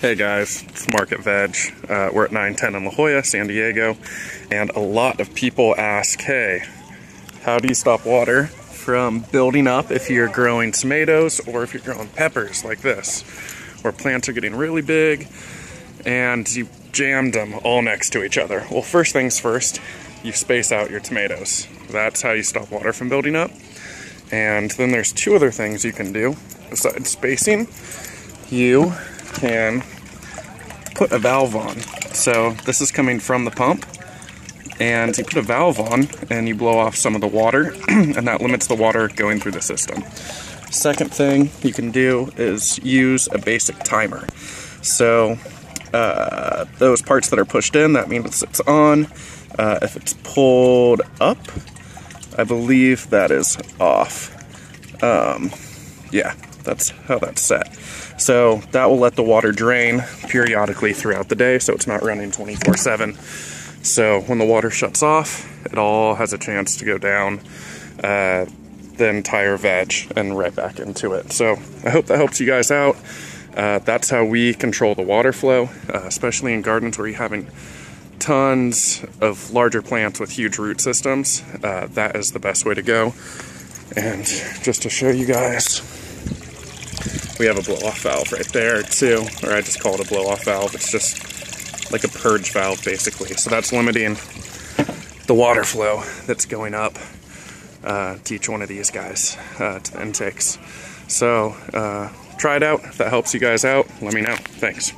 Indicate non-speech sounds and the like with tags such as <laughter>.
Hey guys, it's Market Veg. Uh, we're at 910 in La Jolla, San Diego, and a lot of people ask, hey, how do you stop water from building up if you're growing tomatoes or if you're growing peppers like this, where plants are getting really big and you jammed them all next to each other? Well, first things first, you space out your tomatoes. That's how you stop water from building up. And then there's two other things you can do besides spacing. You can put a valve on. So this is coming from the pump and you put a valve on and you blow off some of the water <clears throat> and that limits the water going through the system. Second thing you can do is use a basic timer. So uh, those parts that are pushed in, that means it's on. Uh, if it's pulled up, I believe that is off. Um, yeah, that's how that's set. So that will let the water drain periodically throughout the day so it's not running 24 7. So when the water shuts off, it all has a chance to go down uh, the entire veg and right back into it. So I hope that helps you guys out. Uh, that's how we control the water flow, uh, especially in gardens where you're having tons of larger plants with huge root systems. Uh, that is the best way to go. And just to show you guys, we have a blow off valve right there too, or I just call it a blow off valve. It's just like a purge valve basically. So that's limiting the water flow that's going up uh, to each one of these guys, uh, to the intakes. So uh, try it out. If that helps you guys out, let me know. Thanks.